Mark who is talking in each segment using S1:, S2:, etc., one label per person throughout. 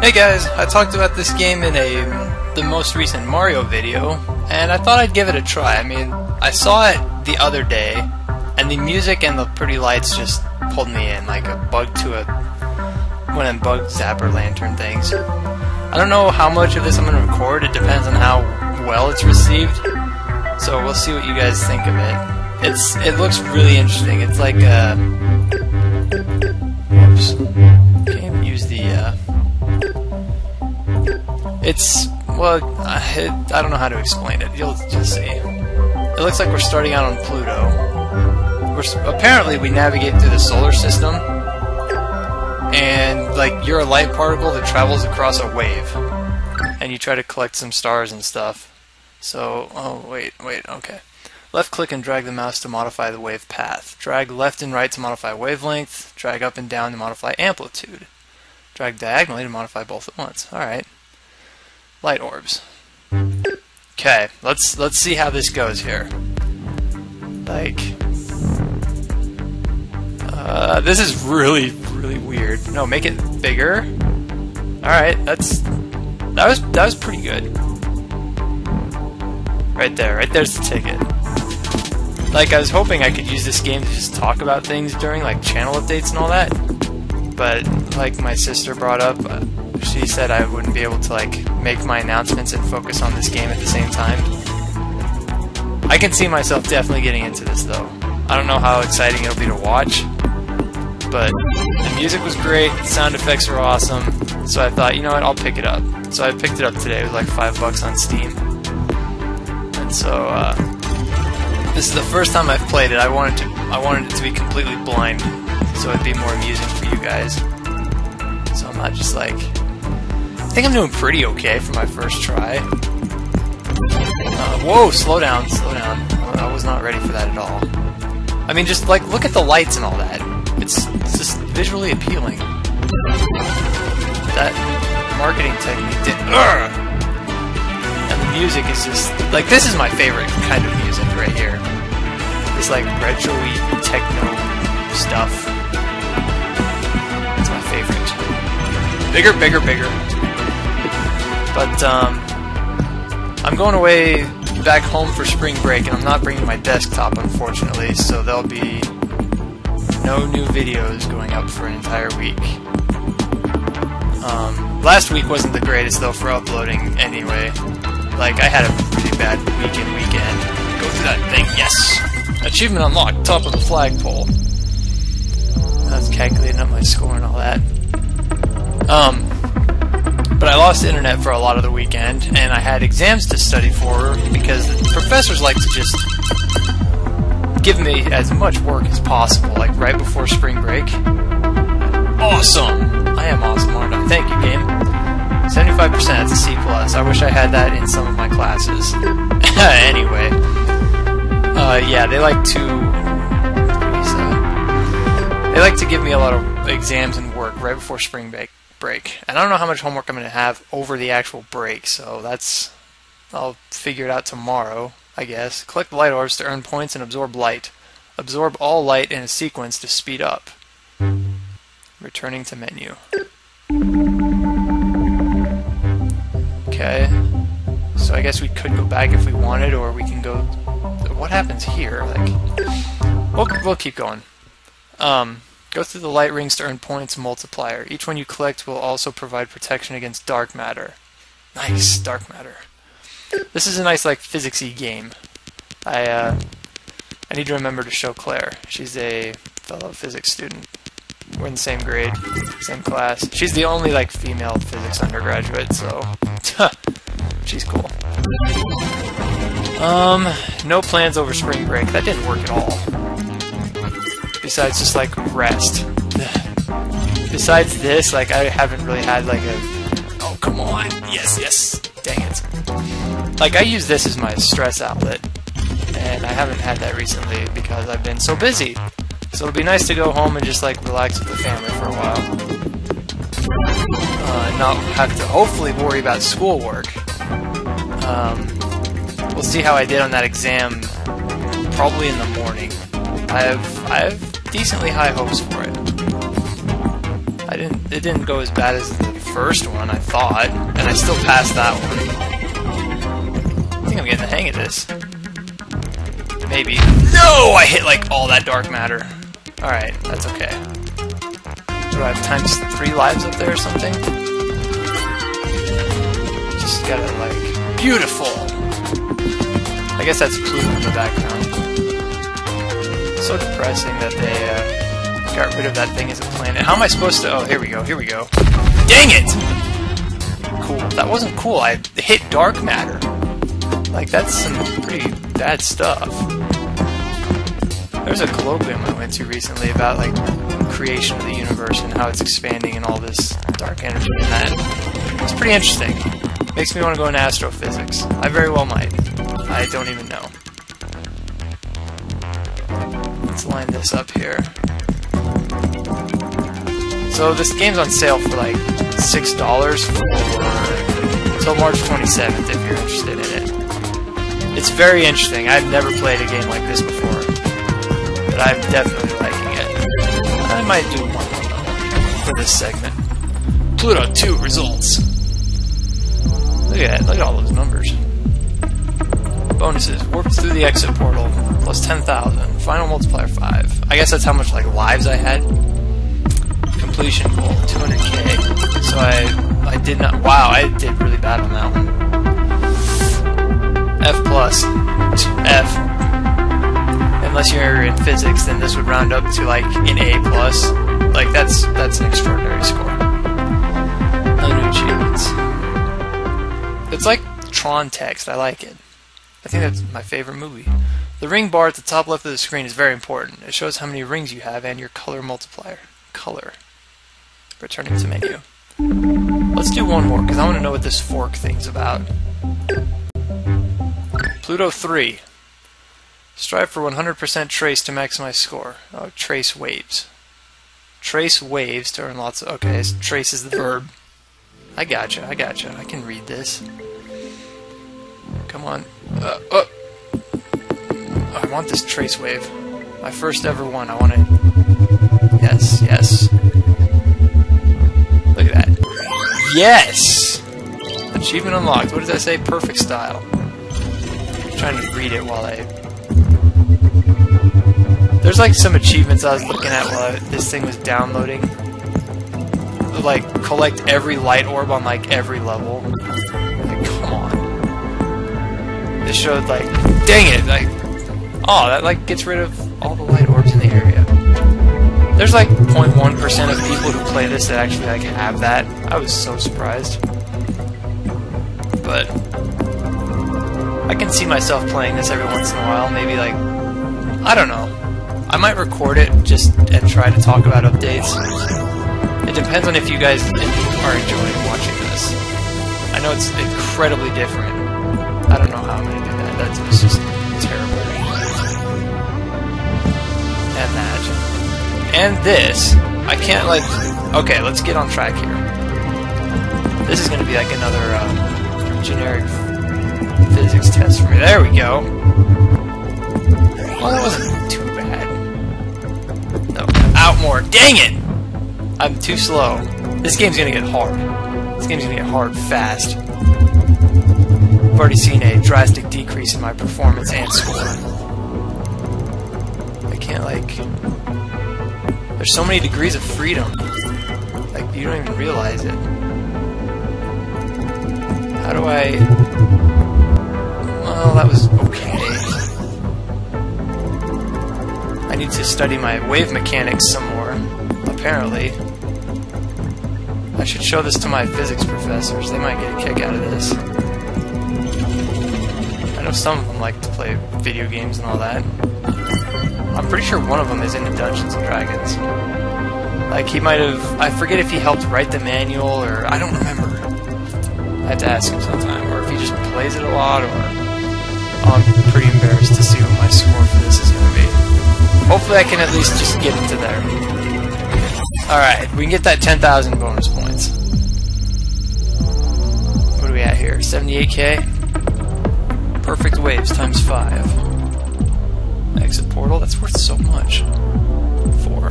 S1: Hey guys, I talked about this game in a the most recent Mario video, and I thought I'd give it a try. I mean, I saw it the other day, and the music and the pretty lights just pulled me in like a bug to a one of them bug zapper lantern things. I don't know how much of this I'm to record. It depends on how well it's received. So we'll see what you guys think of it. It's it looks really interesting. It's like uh, oops, it's well, it, I don't know how to explain it. You'll just see. It looks like we're starting out on Pluto. We're apparently we navigate through the solar system, and like you're a light particle that travels across a wave, and you try to collect some stars and stuff. So, oh wait, wait, okay. Left click and drag the mouse to modify the wave path. Drag left and right to modify wavelength. Drag up and down to modify amplitude. Drag diagonally to modify both at once. Alright. Light orbs. Okay, let's let's see how this goes here. Like uh, this is really, really weird. No, make it bigger. Alright, that's that was that was pretty good. Right there, right there's the ticket. Like, I was hoping I could use this game to just talk about things during, like, channel updates and all that. But, like my sister brought up, uh, she said I wouldn't be able to, like, make my announcements and focus on this game at the same time. I can see myself definitely getting into this, though. I don't know how exciting it'll be to watch, but the music was great, the sound effects were awesome, so I thought, you know what, I'll pick it up. So I picked it up today, it was like five bucks on Steam. And so, uh, this is the first time I've played it. I wanted to, I wanted it to be completely blind, so it'd be more amusing for you guys. So I'm not just like, think I'm doing pretty okay for my first try. Uh, whoa, slow down, slow down. I was not ready for that at all. I mean, just like look at the lights and all that. It's, it's just visually appealing. That marketing technique did. Ugh! And the music is just like this is my favorite kind of music right here. It's like retro-y techno stuff. It's my favorite. Bigger, bigger, bigger. But um, I'm going away back home for spring break, and I'm not bringing my desktop, unfortunately. So there'll be no new videos going up for an entire week. Um, last week wasn't the greatest though for uploading anyway. Like I had a pretty bad weekend weekend. Go through that thing, yes! Achievement unlocked, top of the flagpole. That's calculating up my score and all that. Um, but I lost internet for a lot of the weekend, and I had exams to study for because the professors like to just give me as much work as possible, like right before spring break. Awesome! I am awesome, aren't I? Thank you, game. 75%, that's a C+. plus. I wish I had that in some of my classes. anyway. Uh, yeah, they like to... They like to give me a lot of exams and work right before spring break. Break. And I don't know how much homework I'm going to have over the actual break, so that's... I'll figure it out tomorrow, I guess. Collect light orbs to earn points and absorb light. Absorb all light in a sequence to speed up. Returning to menu. Okay. So I guess we could go back if we wanted, or we can go... What happens here? Like, We'll, we'll keep going. Um, go through the light rings to earn points multiplier. Each one you collect will also provide protection against dark matter. Nice, dark matter. This is a nice, like, physicsy game. I, uh, I need to remember to show Claire. She's a fellow physics student. We're in the same grade, same class. She's the only like female physics undergraduate, so she's cool. Um, no plans over spring break. That didn't work at all. Besides just like rest. Besides this, like I haven't really had like a oh come on yes yes dang it. Like I use this as my stress outlet, and I haven't had that recently because I've been so busy. So it'll be nice to go home and just like relax with the family for a while. Uh, not have to hopefully worry about schoolwork. Um, we'll see how I did on that exam probably in the morning. I have I have decently high hopes for it. I didn't it didn't go as bad as the first one, I thought, and I still passed that one. I think I'm getting the hang of this. Maybe. No! I hit like all that dark matter. Alright, that's okay. Do I have times three lives up there or something? Just gotta like... Beautiful! I guess that's Pluto in the background. So depressing that they uh, got rid of that thing as a planet. How am I supposed to... Oh, here we go, here we go. Dang it! Cool. That wasn't cool. I hit dark matter. Like, that's some pretty bad stuff. There's a colloquium I went to recently about, like, creation of the universe and how it's expanding and all this dark energy and that. It's pretty interesting. Makes me want to go into astrophysics. I very well might. I don't even know. Let's line this up here. So this game's on sale for like six dollars until March 27th if you're interested in it. It's very interesting. I've never played a game like this before, but I'm definitely liking it. I might do one for this segment. Pluto 2 results. Look at that. Look at all those numbers. Bonuses. Warp through the exit portal. Plus 10,000. Final multiplier 5. I guess that's how much like lives I had completion goal, 200k. So I, I did not. Wow, I did really bad on that one. F plus, F. Unless you're in physics, then this would round up to like an A plus. Like that's that's an extraordinary score. No new achievements. It's like Tron text. I like it. I think that's my favorite movie. The ring bar at the top left of the screen is very important. It shows how many rings you have and your color multiplier. Color. Returning to menu. Let's do one more, because I want to know what this fork thing's about. Pluto 3. Strive for 100% trace to maximize score. Oh, trace waves. Trace waves to earn lots of... Okay, trace is the verb. I gotcha, I gotcha. I can read this. Come on. Uh, uh. I want this trace wave. My first ever one. I want it. Yes, yes. Look at that. Yes! Achievement unlocked. What does that say? Perfect style. I'm trying to read it while I... There's like some achievements I was looking at while this thing was downloading. Like, collect every light orb on like every level. This showed like, dang it, like, oh, that like gets rid of all the light orbs in the area. There's like 0.1% of people who play this that actually like have that. I was so surprised. But I can see myself playing this every once in a while. Maybe like I don't know. I might record it just and try to talk about updates. It depends on if you guys are enjoying watching this. I know it's incredibly different. I don't know how I'm gonna do that. That's just terrible. And that and this, I can't like. Okay, let's get on track here. This is to be like another uh, generic physics test for me. There we go. Well, that wasn't too bad. No, out more. Dang it! I'm too slow. This game's to get hard. This game's to get hard fast. I've already seen a drastic decrease in my performance and score. I can't like there's so many degrees of freedom. Like, you don't even realize it. How do I... Well, that was okay. I need to study my wave mechanics some more, apparently. I should show this to my physics professors. They might get a kick out of this. Know some of them like to play video games and all that. I'm pretty sure one of them is into Dungeons and Dragons. Like he might have, I forget if he helped write the manual or I don't remember. I have to ask him sometime, or if he just plays it a lot, or I'm pretty embarrassed to see what my score for this is going to be. Hopefully, I can at least just get into there. All right, we can get that 10,000 bonus points. What are we at here? 78k. Perfect waves times five. Exit portal? That's worth so much. Four.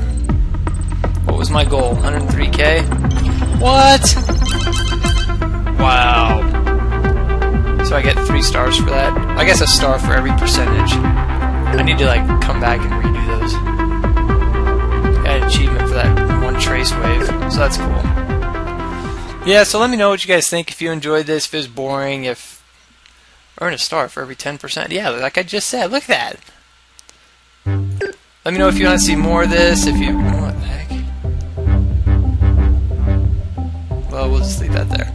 S1: What was my goal? 103k? What? Wow. So I get three stars for that. I guess a star for every percentage. I need to like come back and redo those. Got an achievement for that one trace wave, so that's cool. Yeah, so let me know what you guys think. If you enjoyed this, if it was boring, if earn a star for every 10%. Yeah, like I just said, look at that. Let me know if you want to see more of this. If you what the heck? Well, we'll just leave that there.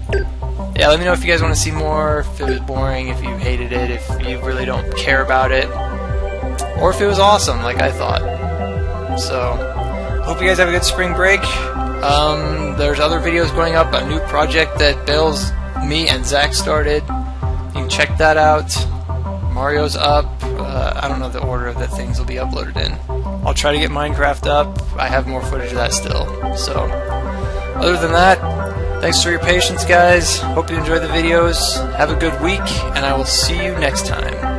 S1: Yeah, let me know if you guys want to see more. If it was boring, if you hated it, if you really don't care about it, or if it was awesome, like I thought. So, hope you guys have a good spring break. Um, there's other videos going up. A new project that Bill's, me, and Zach started. Check that out. Mario's up. Uh, I don't know the order that things will be uploaded in. I'll try to get Minecraft up. I have more footage of that still. So, other than that, thanks for your patience, guys. Hope you enjoy the videos. Have a good week, and I will see you next time.